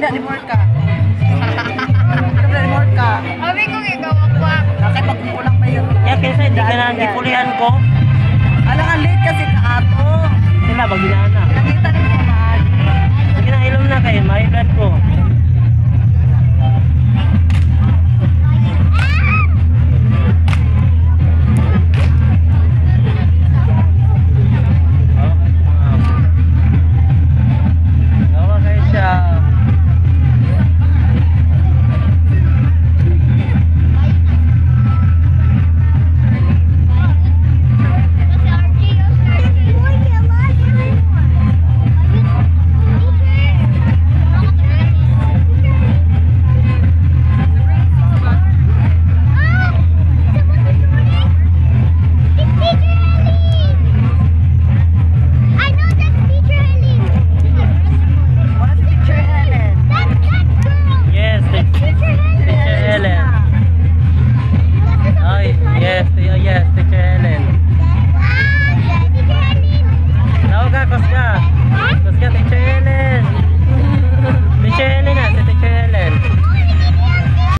Wala ni Morka. Wala ni Morka. Abi kong ikaw, akwak. Nakipagkulang pa yun. Kaya kaysa hindi ka na, ipulihan ko.